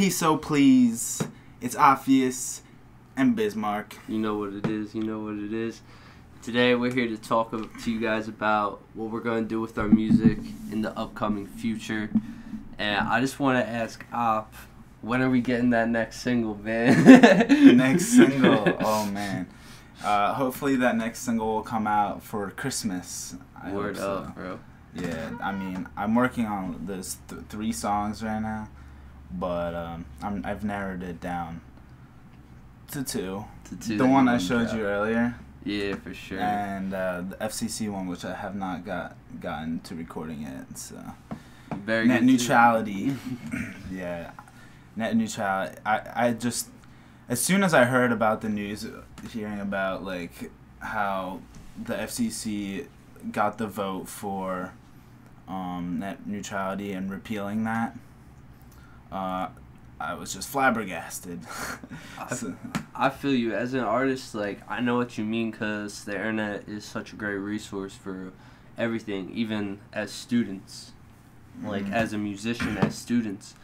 Peace, so please. It's Opvious and Bizmark. You know what it is. You know what it is. Today we're here to talk to you guys about what we're going to do with our music in the upcoming future. And I just want to ask Op, when are we getting that next single, man? the next single. Oh man. Uh, hopefully that next single will come out for Christmas. I Word up, so. bro. Yeah, I mean, I'm working on this th- three songs right now, but um, I'm I've narrowed it down to two. To two. The one I showed you earlier. Yeah, for sure. And uh, the FCC one, which I have not got gotten to recording yet. So. Very net neutrality. yeah, net neutrality. I I just as soon as I heard about the news, hearing about like how the FCC got the vote for um, net neutrality and repealing that, uh, I was just flabbergasted. I, I feel you as an artist. Like I know what you mean because the internet is such a great resource for everything, even as students, like mm-hmm. as a musician, as students.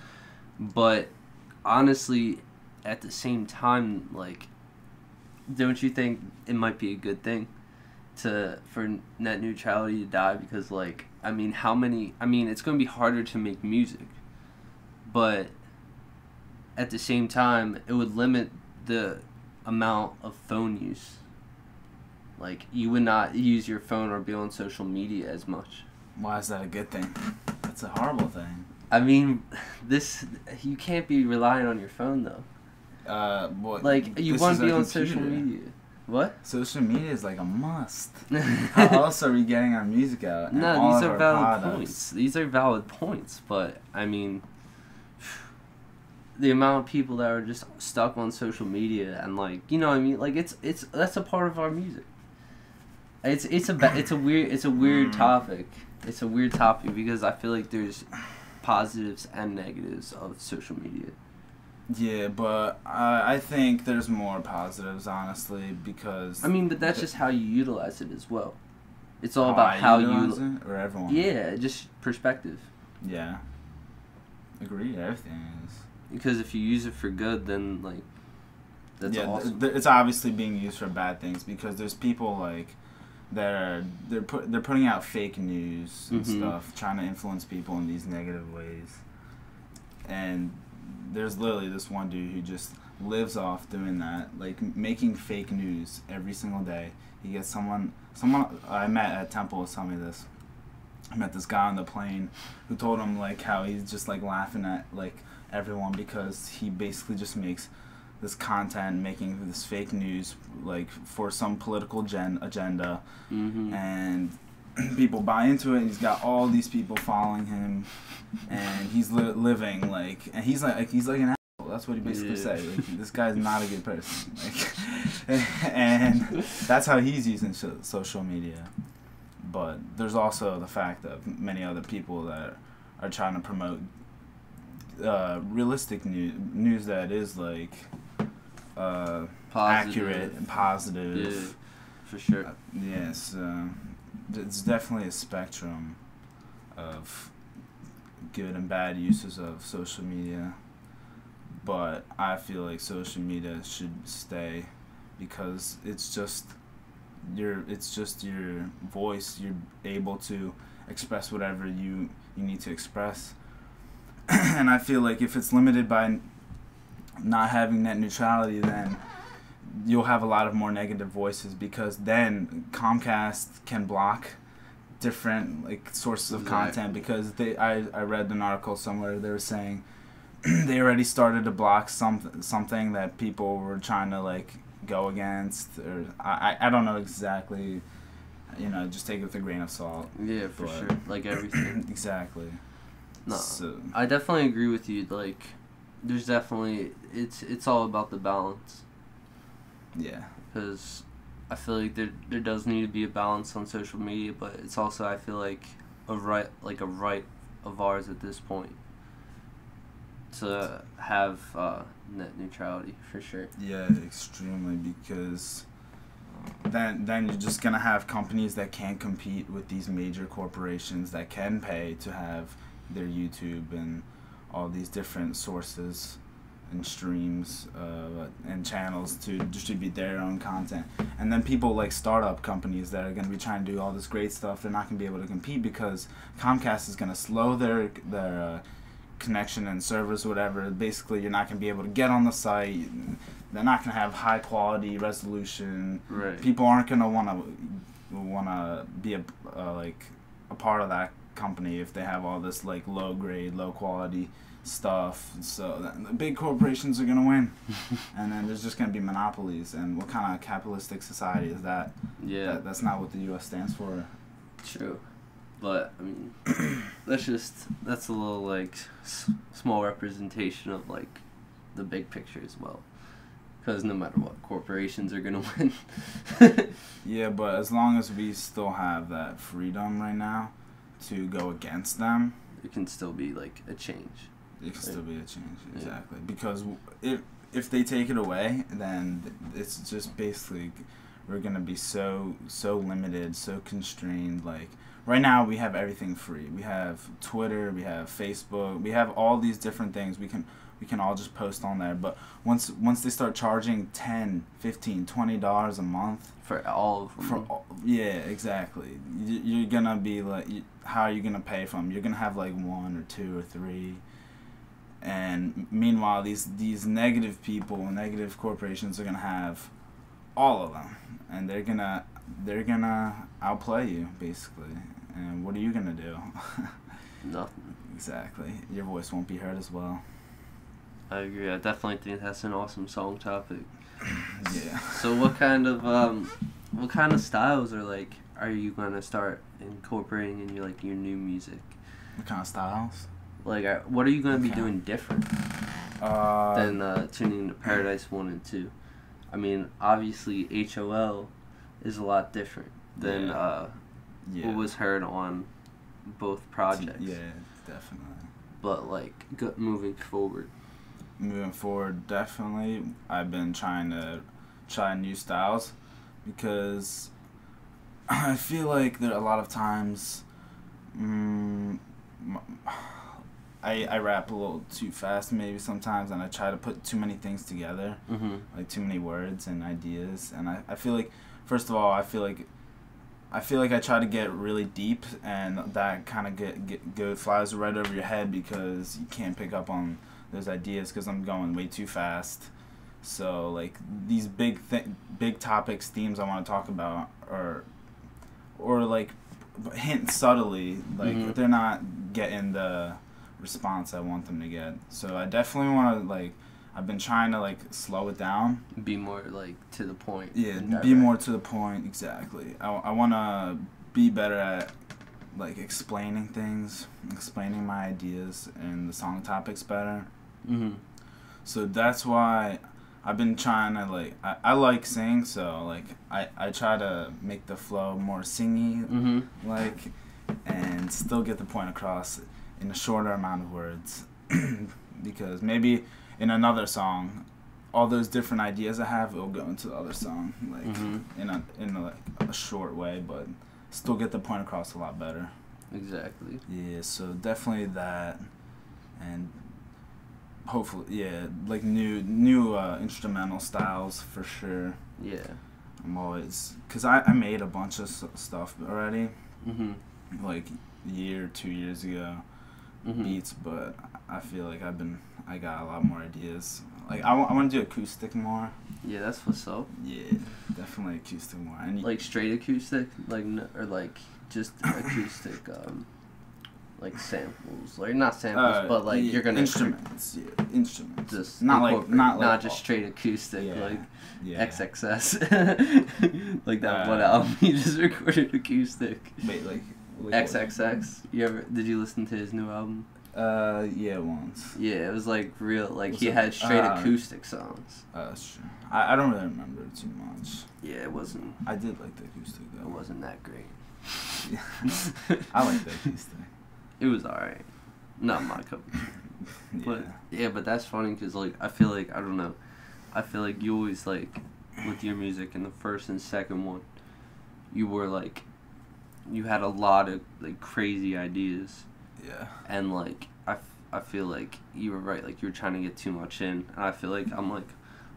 But honestly, at the same time, like, don't you think it might be a good thing to for net neutrality to die? Because like, I mean, how many? I mean, it's going to be harder to make music, but at the same time, it would limit the amount of phone use. Like, you would not use your phone or be on social media as much. Why is that a good thing? That's a horrible thing. I mean, this you can't be relying on your phone though. Uh, what? Like you want to be on social media. What? Social media is like a must. How else are we getting our music out? No, these are valid products? points. These are valid points, but I mean, the amount of people that are just stuck on social media and like you know what I mean like it's it's that's a part of our music. It's it's a it's a weird it's a weird mm. topic. It's a weird topic because I feel like there's positives and negatives of social media. Yeah, but I I think there's more positives honestly because I mean, but that's just how you utilize it as well. It's all about how you it, or everyone. Yeah, just perspective. Yeah. Agree. Everything is because if you use it for good, then like that's yeah, awesome. th- it's obviously being used for bad things because there's people like that are they're put they're putting out fake news and mm-hmm. stuff, trying to influence people in these negative ways. And there's literally this one dude who just lives off doing that, like making fake news every single day. He gets someone someone I met at Temple was telling me this. I met this guy on the plane who told him like how he's just like laughing at like everyone because he basically just makes this content, making this fake news like for some political gen- agenda, mm-hmm. and people buy into it. And he's got all these people following him, and he's li- living like, and he's like, like he's like an asshole. That's what he basically yeah. said. Like, this guy's not a good person, like, and that's how he's using so- social media. But there's also the fact of many other people that are trying to promote uh, realistic news, news that is like uh, accurate and positive. Yeah, for sure. Uh, yes, uh, it's definitely a spectrum of good and bad uses of social media. But I feel like social media should stay because it's just your it's just your voice. You're able to express whatever you you need to express and I feel like if it's limited by not having net neutrality, then you'll have a lot of more negative voices because then Comcast can block different like sources of content because they I, I read an article somewhere they were saying they already started to block some something that people were trying to like go against or I, I don't know exactly you know just take it with a grain of salt. Yeah for sure. Like everything. Exactly no, so. I definitely agree with you. Like, there's definitely it's it's all about the balance. Yeah. Because I feel like there there does need to be a balance on social media, but it's also I feel like a right like a right of ours at this point to have uh, net neutrality for sure. Yeah, extremely because then then you're just gonna have companies that can't compete with these major corporations that can pay to have their YouTube and all these different sources and streams uh, and channels to distribute their own content. And then people like startup companies that are going to be trying to do all this great stuff, they're not going to be able to compete because Comcast is going to slow their their uh, connection and servers, whatever. Basically, you're not going to be able to get on the site. They're not going to have high quality resolution. Right. People aren't going to want to want to be a uh, like a part of that company if they have all this like low grade, low quality stuff. So the big corporations are gonna win, and then there's just gonna be monopolies. And what kind of capitalistic society is that? Yeah. That, that's not what the U.S. stands for. True. But I mean, that's just that's a little like s- small representation of like the big picture as well. Because no matter what, corporations are gonna win. Yeah, but as long as we still have that freedom right now to go against them, it can still be like a change. it can still be a change. Yeah. Exactly. Because if if they take it away, then it's just basically we're gonna be so so limited, so constrained. Like right now, we have everything free. We have Twitter, we have Facebook, we have all these different things. We can we can all just post on there. But once once they start charging 10 15 20 dollars a month For all of them. for all, yeah, exactly. You- You're gonna be like, you- how are you gonna pay for them? You're gonna have like one or two or three, and meanwhile, these these negative people, negative corporations are gonna have all of them, and they're gonna they're gonna outplay you basically. And what are you gonna do? Nothing. exactly. Your voice won't be heard as well. I agree. I definitely think that's an awesome song topic. Yeah. So what kind of um, what kind of styles are like are you gonna start incorporating in your like your new music? What kind of styles? Like, are, what are you gonna be doing different Uh, than uh, tuning to Paradise One and Two? I mean, obviously HOL is a lot different than Yeah. uh, yeah. what was heard on both projects. Yeah, definitely. But like go, moving forward. Moving forward, definitely, I've been trying to try new styles because I feel like there are a lot of times mm, m- I, I rap a little too fast maybe sometimes and I try to put too many things together Mm-hmm. like too many words and ideas and I, I feel like first of all I feel like I feel like I try to get really deep and that kind of get, get go flies right over your head because you can't pick up on those ideas because I'm going way too fast so like these big th- big topics themes I want to talk about are or like hint subtly like Mhm. they're not getting the response I want them to get so I definitely want to like I've been trying to like slow it down. Be more like to the point. Yeah, be more to the point. Exactly. I, I want to be better at like explaining things, explaining my ideas and the song topics better. Mm-hmm. So that's why I've been trying to like I, I like sing, so like I, I try to make the flow more singy Mm-hmm. like and still get the point across in a shorter amount of words because maybe in another song all those different ideas I have will go into the other song like Mhm. in a in a, like a short way but still get the point across a lot better Exactly. yeah so definitely that and hopefully yeah like new new uh, instrumental styles for sure Yeah. I'm always because I, I made a bunch of s- stuff already Mm-hmm. like year, two years ago, Mm-hmm. beats, but I feel like I've been, I got a lot more ideas. Like I want to do acoustic more. Yeah, that's what's up. Yeah, definitely acoustic more. And Like straight acoustic, like n- or like just acoustic, um, like samples, like not samples, uh, but like yeah, you're gonna instruments, yeah, instruments. just not like not like just straight acoustic, yeah, like yeah. XXS, like that one Uh, album you just recorded acoustic. Wait, like, like? XXX. You ever did you listen to his new album? Uh, yeah, once. Yeah, it was like real. Like Was he it- had straight uh, acoustic songs. Uh, that's true. I, I don't really remember it too much. Yeah, it wasn't. I did like the acoustic It wasn't that great. I like the acoustic. It was alright. Not my cup. Yeah. But yeah, but that's funny because like I feel like I don't know, I feel like you always like with your music in the first and second one, you were like, you had a lot of like crazy ideas yeah. and like I, f- I feel like you were right. Like you were trying to get too much in, and I feel like I'm like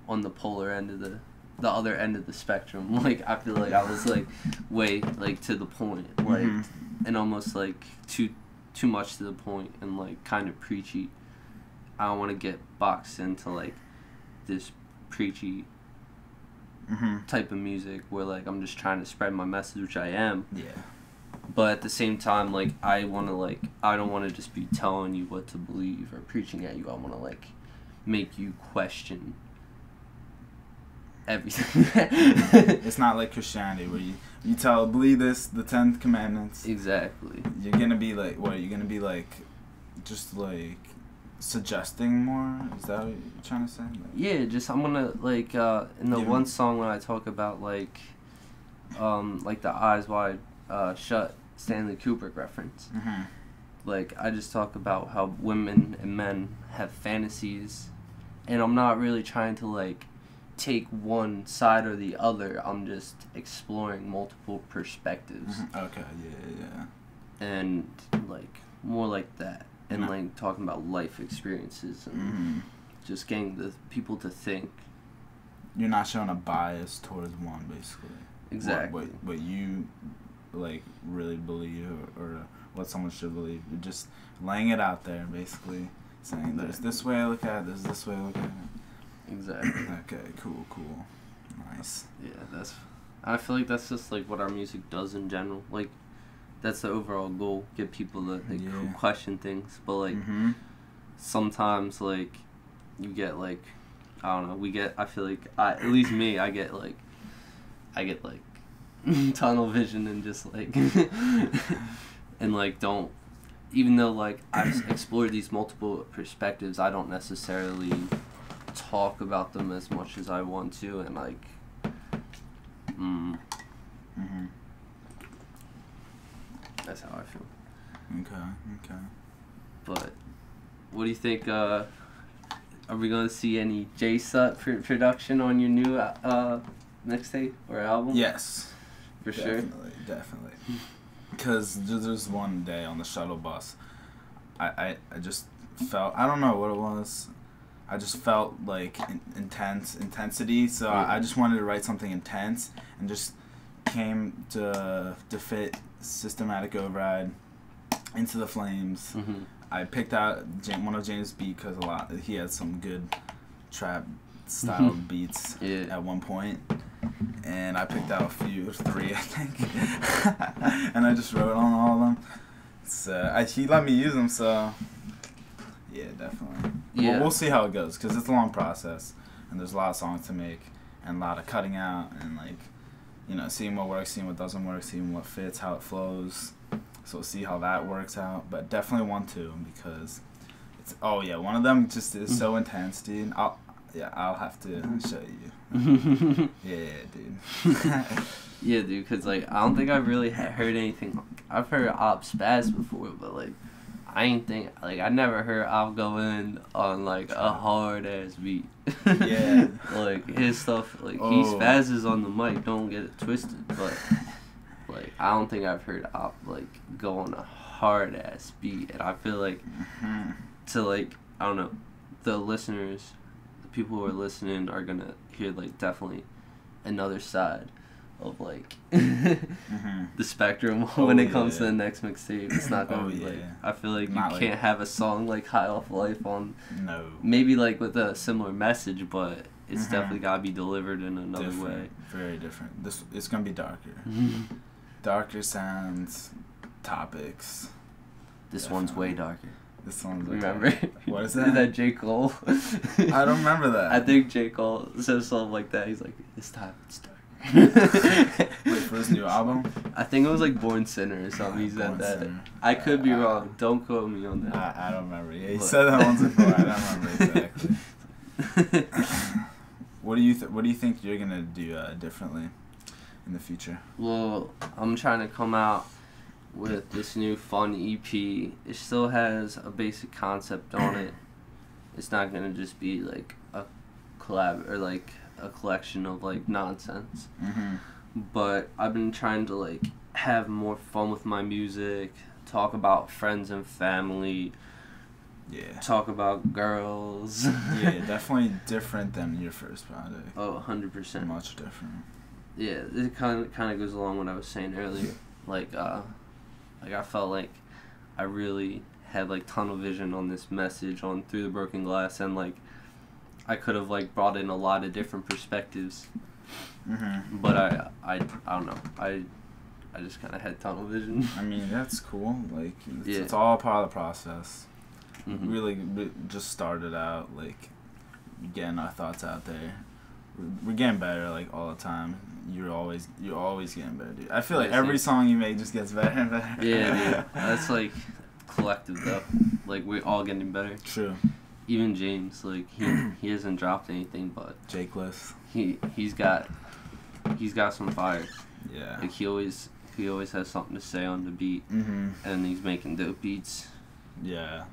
on the polar end of the the other end of the spectrum. Like I feel like I was like way like to the point, like Mhm. and almost like too too much to the point and like kind of preachy. I don't want to get boxed into like this preachy Mhm. type of music where like I'm just trying to spread my message, which I am. Yeah. But at the same time, like I want to like I don't want to just be telling you what to believe or preaching at you. I want to like make you question everything. It's not like Christianity where you you tell believe this the Ten Commandments. exactly. You're gonna be like what? You're gonna be like, just like suggesting more. Is that what you're trying to say? Like, Yeah, just I'm gonna like uh, in the Yeah. one song when I talk about like, um, like the eyes wide uh, shut Stanley Kubrick reference. mhm. Like I just talk about how women and men have fantasies, and I'm not really trying to like take one side or the other. I'm just exploring multiple perspectives Mhm. Okay. Yeah. Yeah. yeah. and like more like that, and Mhm. like talking about life experiences and hmm just getting the people to think. You're not showing a bias towards one, basically. What- Exactly. What, what, you like really believe or, or what someone should believe. You're just laying it out there, basically, saying there's this way I look at it, there's this way I look at it. Exactly. Okay, cool, cool, nice. Yeah, that's. I feel like that's just like what our music does in general. Like, that's the overall goal: get people to like Yeah. question things. But like hmm sometimes, like you get like, I don't know. We get. I feel like I, at least me, I get like, I get like tunnel vision and just like, and like don't. Even though like I've explored these multiple perspectives, I don't necessarily talk about them as much as I want to, and like, mm, hmm that's how I feel. Okay, okay. But what do you think? Uh, are we gonna see any J Sut pr- production on your new uh, mixtape or album? Yes. for sure. Definitely, definitely. Because there's one day on the shuttle bus, I, I, I just felt I don't know what it was. I just felt like in, intense intensity, so I, I just wanted to write something intense, and just came to to fit systematic override into the flames. hmm I picked out Jam- one of James' beat because a lot he had some good trap style beats Yeah. at one point, and I picked out a few, three I think, and I just wrote on all of them. So I, he let me use them, so yeah, definitely. Yeah. We'll, we'll see how it goes because it's a long process, and there's a lot of songs to make, and a lot of cutting out, and like, you know, seeing what works, seeing what doesn't work, seeing what fits, how it flows. So we'll see how that works out, but definitely want to because it's oh yeah, one of them just is so mm-hmm. intense, dude. I'll yeah, I'll have to show you. Yeah, dude. yeah, dude. Cause like I don't think I've really heard anything. I've heard Op Spaz before, but like I ain't think like I never heard Op go in on like a hard ass beat. Yeah. like his stuff, like he Oh. spazzes on the mic. Don't get it twisted, but like I don't think I've heard Op like go on a hard ass beat, and I feel like Mhm. to like I don't know, the listeners, the people who are listening are gonna hear like definitely another side of like Mhm. the spectrum Oh, when it comes to the next mixtape. It's not gonna Oh, be like. I feel like Not you like- can't have a song like High Off Life on No. maybe like with a similar message, but it's Mhm. definitely gotta be delivered in another different. way. Very different. This it's gonna be darker. Darker sounds, topics. this one's way darker. This one's like Remember? What is Is that? that J Cole? I don't remember that. I think J Cole says something like that. He's like, "This time it's dark." Wait for his new album. I think it was like Born Sinner or something. He said Born that. Sinner. I could be Uh, wrong. Don't quote me on that. I, I don't remember. Yeah, he But- said that once before. I don't remember exactly. What do you th- What do you think you're gonna do uh, differently in the future? well, I'm trying to come out with this new fun EP. It still has a basic concept on it. It's not gonna just be like a collab or like a collection of like nonsense. Mm-hmm. but I've been trying to like have more fun with my music, talk about friends and family, Yeah. talk about girls. yeah, definitely different than your first project. Oh, 100%. Much different. Yeah, it kind of kind of goes along what I was saying earlier. Like, uh, like I felt like I really had like tunnel vision on this message on through the broken glass, and like I could have like brought in a lot of different perspectives, Mm-hmm. but I I I don't know. I I just kind of had tunnel vision. I mean, that's cool. Like, it's, Yeah. it's all part of the process. Mhm. Really, we just started out like getting our thoughts out there. We're, getting better like all the time. You're always you're always getting better, dude. I feel like Yeah, every song you make just gets better and better. Yeah, dude. That's like collective though. Like we're all getting better. True. Even James, like he he hasn't dropped anything, but Jake Liss. he he's got he's got some fire. Yeah. Like he always he always has something to say on the beat, Mm-hmm. and he's making dope beats. Yeah.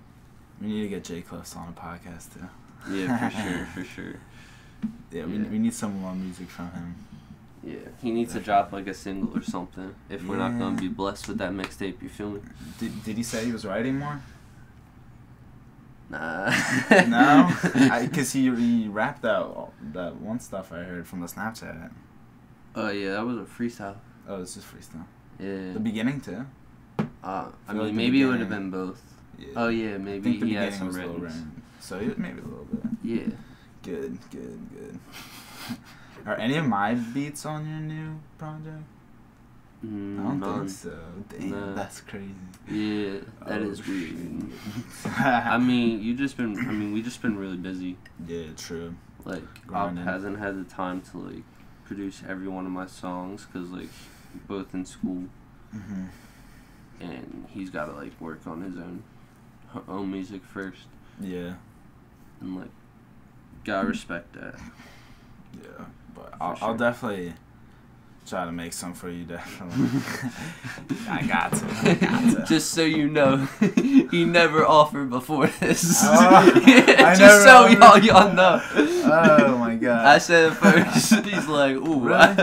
We need to get Jake Cliffs on a podcast too. Yeah, for sure, for sure. Yeah, we, Yeah. we need some more music from him. Yeah, he needs to drop like a single or something. If we're not gonna be blessed with that mixtape, you feel me? Did, did he say he was writing more? Nah. no, because he he rapped out that one stuff I heard from the Snapchat. Oh yeah, that was a freestyle. Oh, it's just freestyle. Yeah. The beginning too. Uh, I feel mean, like maybe it would have been both. Yeah. Oh yeah, I maybe think the he had beginning some was a little written. So maybe a little bit. Yeah. Good, good, good. Are any of my beats on your new project? Mm, I don't none. think so. Damn, Nah. that's crazy. Yeah, that Oh, is weird. I mean, you just been. I mean, we just been really busy. yeah, true. Like, Op hasn't had the time to like produce every one of my songs because like both in school hmm and he's got to like work on his own own music first Yeah, and like gotta respect that. yeah. But I'll, For I'll definitely try to make some for you. Definitely. I got to. I got to. Just so you know, he never offered before this. Oh, I Just so y'all y'all know. oh my god. I said it first. He's like, ooh. Really?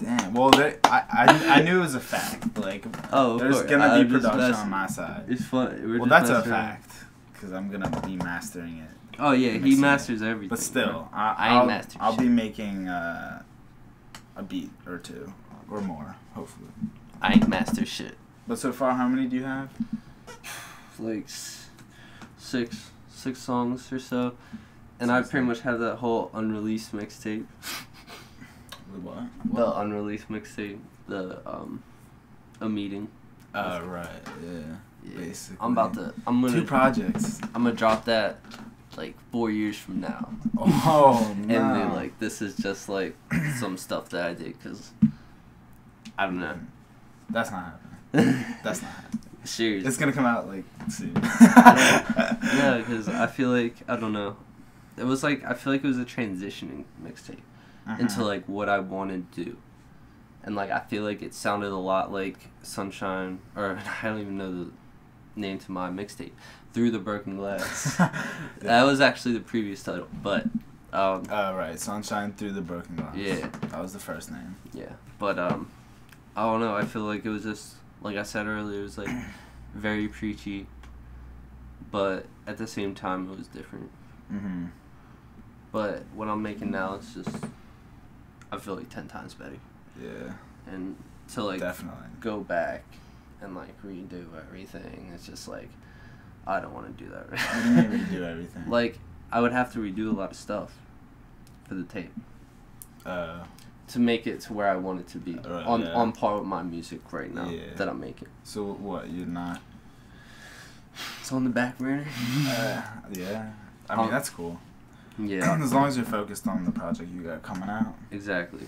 Damn. Well, I, I I knew it was a fact. Like, oh, there's course. gonna I'm be just production on my side. It's fun. We're Well, that's a fact. Because I'm gonna be mastering it. Oh yeah, he Mixing it. masters everything. But still, I, I ain't I'll, mastered I'll be making uh, a beat or two or more, hopefully. I ain't master shit. But so far, how many do you have? Like six, six songs or so, and I pretty much have that whole unreleased mixtape. The what? The unreleased mixtape. The um, a meeting. Uh, right. Yeah. Yeah. Basically. I'm about to. I'm gonna. Two projects. I'm gonna drop that like four years from now. Oh no. and then like this is just like some stuff that I did because I don't know. That's not happening. That's not happening. Serious. It's gonna come out like soon. yeah, because I feel like I don't know. It was like I feel like it was a transitioning mixtape Uh-huh. into like what I wanted to do, and like I feel like it sounded a lot like Sunshine, or I don't even know the name to my mixtape, Through the Broken Glass. that was actually the previous title, but um, Oh right, sunshine through the broken glass. Yeah. that was the first name. Yeah, but um, I don't know. I feel like it was just like I said earlier. It was like very preachy, but at the same time, it was different. Mm-hmm. But what I'm making now it's just, I feel like ten times better, Yeah, and to like definitely. go back and like redo everything. It's just like I don't want to do that. You need to redo everything. like I would have to redo a lot of stuff for the tape Uh, to make it to where I want it to be Right, on yeah. on par with my music right now Yeah. that I'm making. so what? You're not? It's on the back burner. Uh, yeah. I mean Um, that's cool. yeah, as long as you're focused on the project you got coming out, exactly.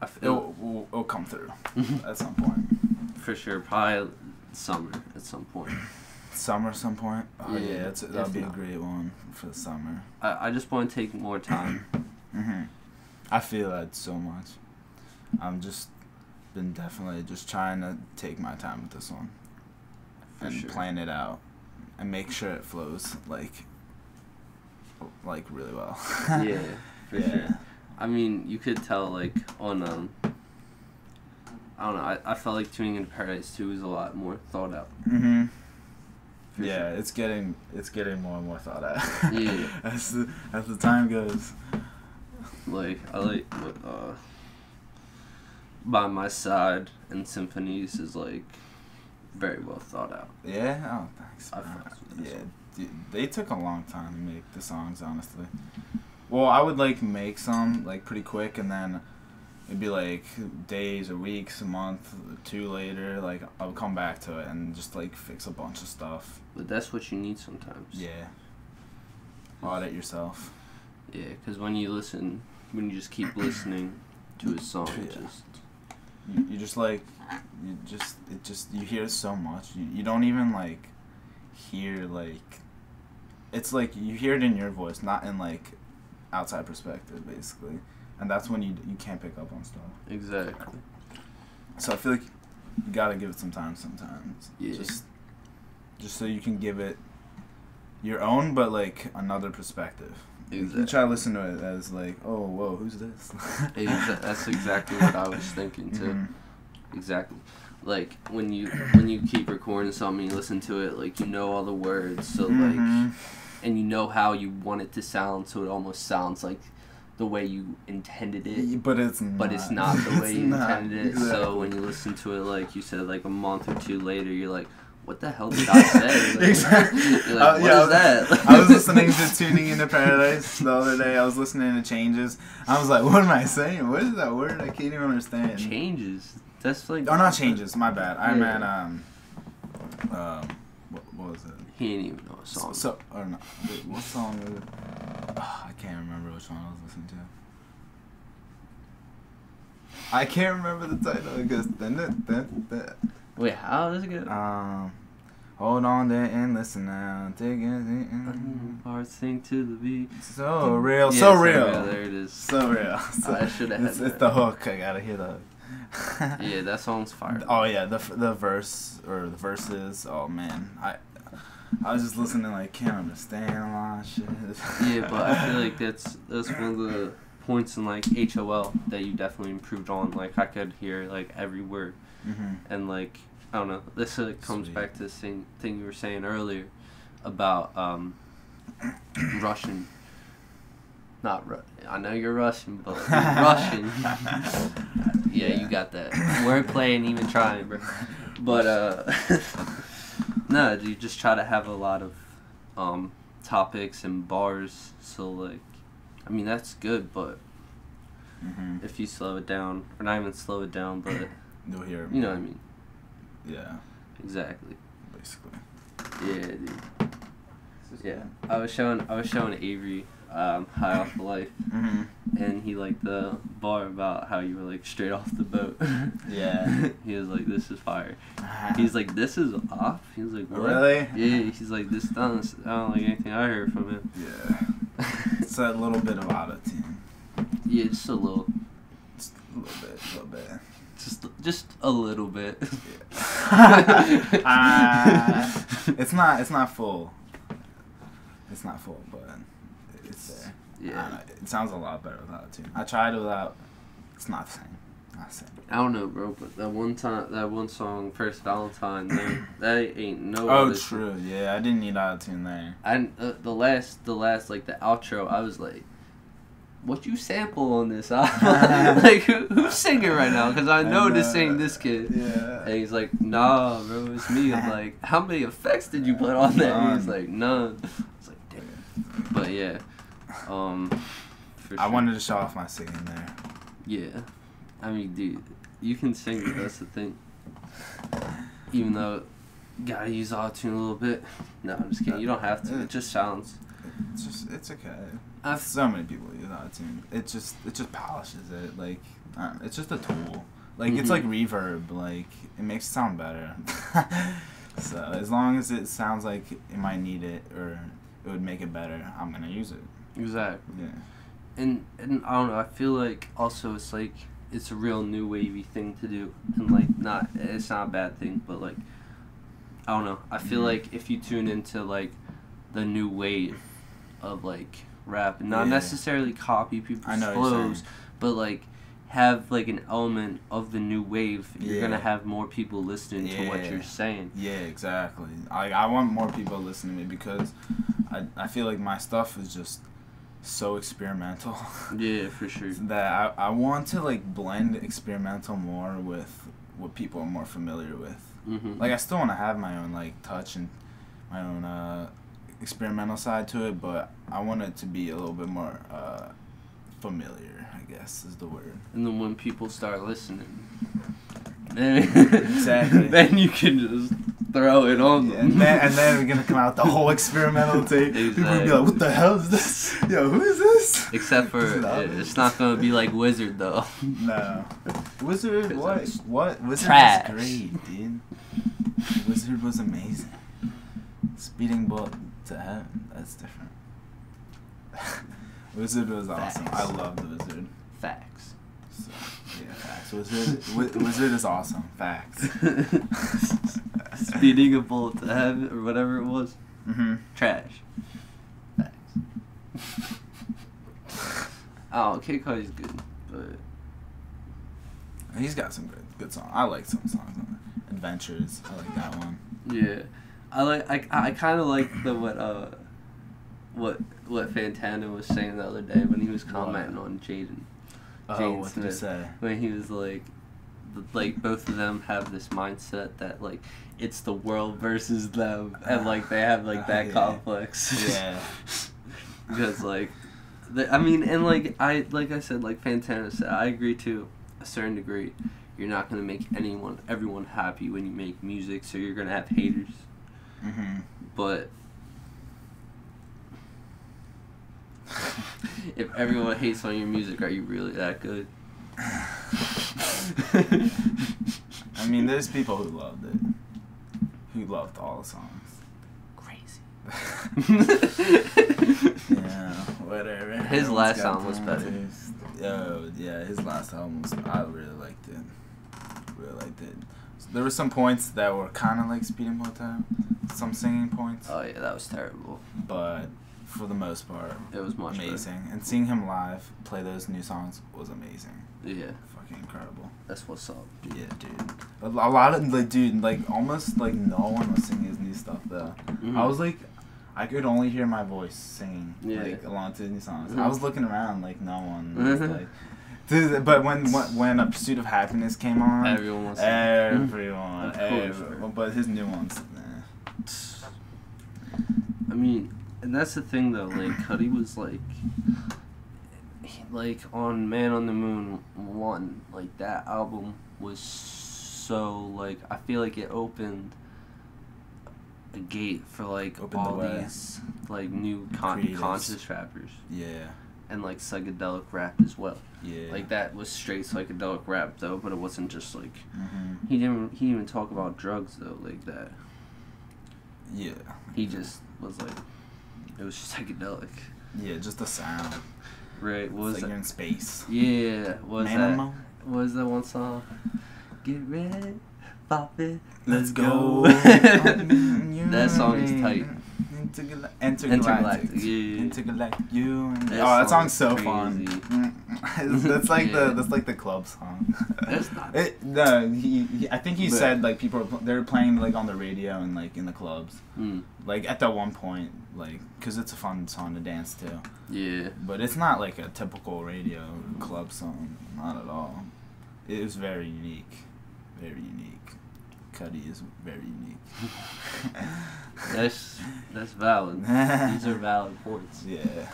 I it'll, it'll, it'll come through at some point. for sure probably summer at some point. Summer, some point. Oh yeah, Yeah, that's, that'll if be a great one for the summer. I, I just want to take more time. hmm I feel that so much. I'm just been definitely just trying to take my time with this one For and sure. plan it out and make sure it flows like like really well. yeah, for yeah. sure. I mean, you could tell like on um. I don't know. I, I felt like tuning into Paradise 2 was a lot more thought out. Mm-hmm. For yeah, sure. it's getting it's getting more and more thought out. Yeah. as the as the time goes. Like I like what uh by my side and symphonies is like very well thought out. Yeah. Oh, thanks. I man. fucks Yeah, dude, they took a long time to make the songs, honestly. Well, I would like make some like pretty quick, and then it'd be like days or weeks, a month, two later. Like I would come back to it and just like fix a bunch of stuff. But that's what you need sometimes. Yeah. Audit yourself. Yeah, because when you listen, when you just keep listening to a song, Yeah. just You, you just like you just it just you hear so much. You you don't even like hear like it's like you hear it in your voice, not in like outside perspective, basically. And that's when you you can't pick up on stuff. exactly. So I feel like you gotta give it some time sometimes. Yeah. Just just so you can give it your own, but like another perspective. Exactly. You try to listen to it as like, oh whoa, who's this? That's exactly what I was thinking too. Mhm. Exactly. Like when you when you keep recording something, you listen to it, like you know all the words, so like, Mhm. and you know how you want it to sound, so it almost sounds like the way you intended it. But it's not. But it's not the way you intended it. So when you listen to it, like you said, like a month or two later, you're like, "What the hell did I say?" Like, Exactly. Like, Uh, yeah, was- that?" I was listening to Tuning into Paradise the other day. I was listening to Changes. I was like, what am I saying? What is that word? I can't even understand. changes. That's like. Oh, not Changes. My bad. I Yeah. meant um, um, what, what was it? He didn't even know a So, song. so or not. wait, what song was it? I can't remember which one I was listening to. I can't remember the title because then then then. Wait, how does it go? Um, hold on there and listen now. Take it. in. Hard thing to the beat. So real, Yeah, so real, There it is. so real. So, I should have had it's, it's the hook. I gotta hear the hook. Yeah, that song's fire. Oh yeah, the f- the verse or the verses. Oh man, I I was just listening like can't understand a lot of shit. Yeah, but I feel like that's that's one of the points in like HOL that you definitely improved on. Like I could hear like every word, hmm and like I don't know. This uh, comes Sweet. back to the same thing you were saying earlier about um, Russian. Not Ru- I know you're Russian, but Russian. Yeah, you got that wordplay and even trying, bro. But uh, no, you just try to have a lot of um topics and bars. So like, I mean that's good, but hmm if you slow it down, or not even slow it down, but You'll hear. it you know what I mean. Yeah, Exactly. basically. Yeah, dude. Yeah. I was showing I was showing Avery um, high off the life, hmm and he liked the bar about how you were like straight off the boat. Yeah. he was like, "This is fire." He's like, "This is off." He was like, "What?" Really? Yeah. He's like, "This doesn't sound like anything I heard from him." Yeah. It's a little bit of auto tune. yeah, just a little, Just a little bit, a little bit. just just a little bit. Ah, it's not. It's not full. It's not full, but it's there. I don't yeah. know, it sounds a lot better without a tune. I tried it without. It's not the same. Not the same. I don't know, bro, but that one time, that one song, First Valentine, there, that ain't no. Oh, other- true. Yeah, I didn't need auto tune there. And uh, the last the last like the outro, I was like, "What you sample on this album? like who, who's singing right now? Because I know this ain't this kid." Yeah. And he's like, "Nah, bro, it's me." I'm like, "How many effects did you put on that?" He's like, "None." I was like, "Damn." But yeah, um, for I wanted to show off my singing there. Yeah, I mean, dude, you can sing. That's the thing. Even though, gotta use auto tune a little bit. No, I'm just kidding. You don't have to. It just sounds. It's just. It's okay. I've- so many people use auto tune. It just. It just polishes it. Like. I it's just a tool. Like it's Mhm. like reverb. Like it makes it sound better. so as long as it sounds like it might need it or it would make it better, I'm gonna use it. Exactly. Yeah. and and I don't know. I feel like also it's like it's a real new wavy thing to do, and like not it's not a bad thing, but like I don't know. I feel like if you tune into like the new wave of like rap, and not Yeah. necessarily copy people's I know what you're flows, but like have like an element of the new wave, yeah. you're gonna have more people listening to what you're saying. Yeah, exactly. I I want more people to listen to me because I I feel like my stuff is just so experimental Yeah, for sure. that I I want to like blend experimental more with what people are more familiar with. hmm Like I still want to have my own like touch and my own uh experimental side to it, but I want it to be a little bit more uh familiar, I guess is the word. and then when people start listening, then Exactly. then you can just throw it on them. and then and then we're gonna come out with the whole experimental tape. People will be like, "What the hell is this? Yo, who is this?" Except for Is it it, it's not gonna be like Wizard though. No, Wizard. What? What? Wizard trash. was great, dude. Wizard was amazing. Speeding bullet to heaven. That's different. Wizard was awesome. I Facts. love the Wizard. Facts. So, yeah, facts. Wizard. Wi- Wizard is awesome. Facts. Speeding a bullet to heaven or whatever it was. hmm Trash. Facts. oh, Kid Cudi's good, but He's got some good good songs. I like some songs on it. Adventures. I like that one. yeah, I like I I kind of like the what uh what what Fantana was saying the other day when he was commenting on Jaden Oh, Jane what did he say? when he was like like both of them have this mindset that like it's the world versus them and like they have like that Yeah. complex Yeah. because like the, I mean and like I like I said like Fantana said I agree to a certain degree you're not gonna make anyone everyone happy when you make music so you're gonna have haters Mm-hmm. but if everyone hates on your music are you really that good I mean, there's people who loved it. Who loved all the songs. crazy yeah, whatever. His Everyone's last song was their own better. taste. Oh, yeah, his last album was. I really liked it. Really liked it. There were some points that were kind of like Speeding Bullet Time, some singing points, Oh yeah, that was terrible. but for the most part, It was much amazing. And seeing him live play those new songs was amazing. Yeah, Fucking incredible. that's what's up. Yeah, dude. A, lot of like, dude, like almost like no one was singing his new stuff though. I was like, I could only hear my voice singing Yeah. like along to the new songs. Mhm. I was looking around like no one. Was, Mhm. like, Dude, but when when when a Pursuit of Happiness came on, everyone to- everyone, Of everyone, but his new ones, nah. I mean, and that's the thing though. Like Cudi was like, like on Man on the Moon one. Like that album was so like I feel like it opened a gate for like Opened all way. these like new con- conscious rappers yeah, and like psychedelic rap as well. yeah, Like that was straight psychedelic rap though, but it wasn't just like hmm he didn't he didn't even talk about drugs though like that. yeah, He just was like it was psychedelic. yeah, just the sound. Right, what was like that? you're in space. Yeah, what was that? What was that one song? Get ready, pop it. Let's go. go. That song is tight. Intergal- Intergalactic, intergalactic. yeah. Intergalactic. You. and- That oh, that song's so fun. crazy. Mm, that's like Yeah. the that's like the club song. That's not- It, no, he, he. I think he But- said like people were they were playing like on the radio and like in the clubs. Mm, Like at that one point, like because it's a fun song to dance to. yeah, But it's not like a typical radio club song. Not at all. It was very unique. Very unique. Cudi is very unique. that's that's valid. These are valid points. yeah.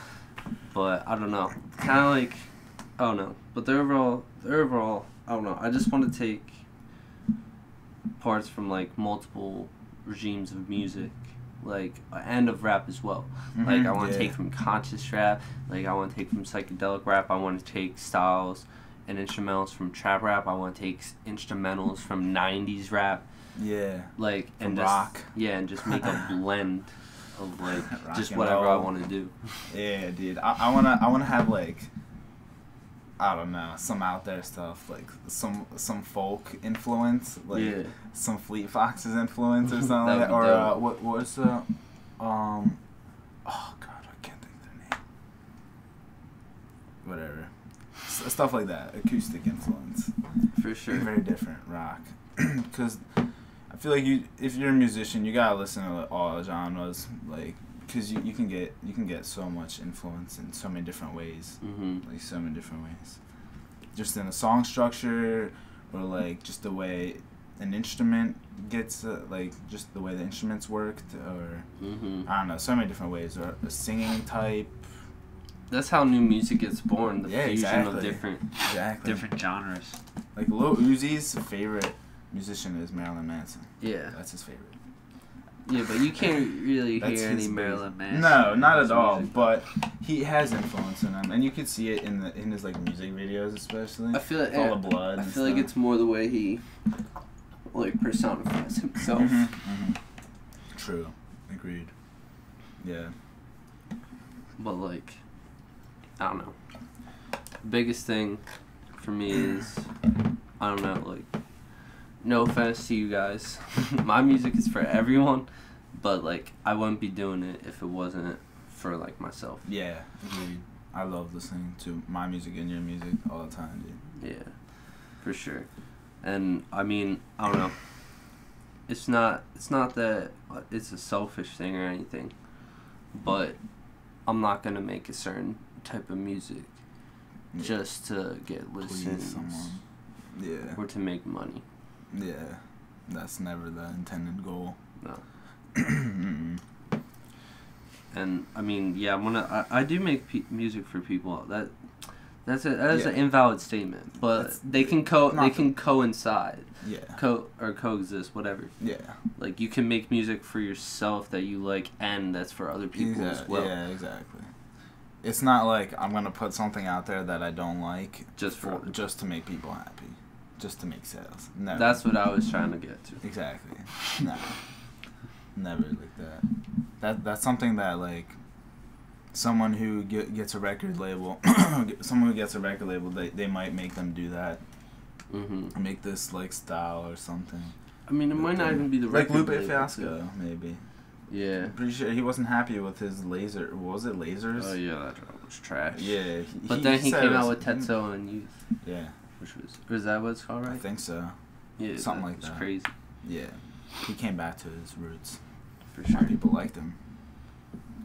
But I don't know. Kind of like, I don't know. But the overall, the overall, I don't know. I just want to take parts from like multiple regimes of music, like and of rap as well. Mm-hmm. Like I want to yeah. take from conscious rap. Like I want to take from psychedelic rap. I want to take styles and instrumentals from trap rap. I want to take instrumentals from '90s rap. Yeah. Like and just rock. yeah, and just make a blend of like Rock just whatever I want to do. Yeah, dude. I, I wanna I wanna have like I don't know, some out there stuff, like some some folk influence, like yeah. some Fleet Foxes influence or something like. Or uh, what what's the um oh god, I can't think of their name. Whatever. S- stuff like that, acoustic influence. For sure. Very different rock, because I feel like you, if you're a musician, you gotta listen to all genres, like, cause you, you can get you can get so much influence in so many different ways, hmm like so many different ways, just in a song structure, or like just the way an instrument gets, uh, like just the way the instruments worked, or hmm I don't know, so many different ways, or a singing type. That's how new music gets born. The Yeah, fusion exactly. of different Exactly. different genres. Like Lil Uzi's favorite musician is Marilyn Manson. Yeah. That's his favorite. Yeah, but you can't really hear any Marilyn Manson. No, not at all. music. But he has influence in him, and you can see it in the in his like music videos, especially. I feel like all the blood. I feel like it's more the way he like personifies himself. Mhm, mhm. True. Agreed. Yeah. But like, I don't know. Biggest thing for me is I don't know. Like, no offense to you guys, my music is for everyone, but like I wouldn't be doing it if it wasn't for like myself. Yeah. Agreed. I love listening to my music and your music all the time, dude. Yeah, for sure. And I mean, I don't know. It's not. It's not that it's a selfish thing or anything, but I'm not gonna make a certain type of music Yeah. just to get listens. Yeah. or to make money. Yeah. That's never the intended goal. No. Mm-hmm. And I mean, yeah, I'm gonna. I, I do make pe- music for people. That that's a that is an invalid statement, but That's- they can co they the- can coincide, yeah. co or coexist, whatever. Yeah. Like you can make music for yourself that you like, and that's for other people Exact- as well. Yeah, exactly. It's not like I'm gonna put something out there that I don't like Just for for just to make people happy, just to make sales. No, That's what I was trying to get to. exactly. No, never like that. That that's something that like someone who get, gets a record label, someone who gets a record label, they they might make them do that, hmm make this like style or something. I mean, it might not even be the like Lupe label, Fiasco, maybe. Yeah. I'm pretty sure he wasn't happy with his laser. What was it lasers? Oh yeah, that was trash. Yeah, he, But then he came out with Tetsuo and Youth, Yeah, which was is that what it's called, right? I think so. Yeah, something that like was that. Crazy Yeah, he came back to his roots. for Sure. People liked him.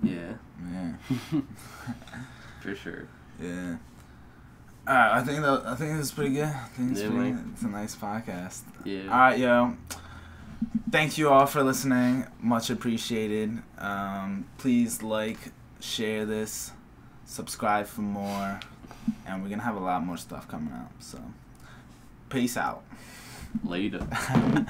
Yeah, Yeah, for sure. yeah. Alright, I think that I think is pretty good. I think it's, Yeah, pretty, man. it's a nice podcast. Yeah. Alright, yo. Thank you all for listening. Much appreciated. Um, please like, share this, subscribe for more, and we're gonna have a lot more stuff coming out. So, peace out. Later.